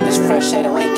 This fresh out of